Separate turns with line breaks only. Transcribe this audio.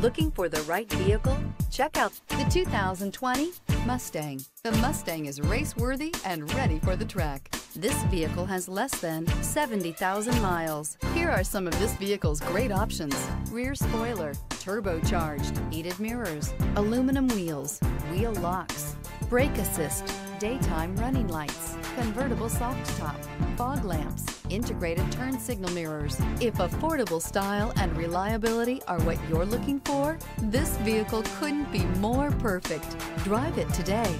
Looking for the right vehicle? Check out
The 2020 Mustang. The Mustang is race-worthy and ready for the track. This vehicle has less than 70,000 miles. Here are some of this vehicle's great options. Rear spoiler, turbocharged, heated mirrors, aluminum wheels, wheel locks, brake assist, daytime running lights, convertible soft top, fog lamps, integrated turn signal mirrors. If affordable style and reliability are what you're looking for, this vehicle couldn't be more perfect. Drive it today.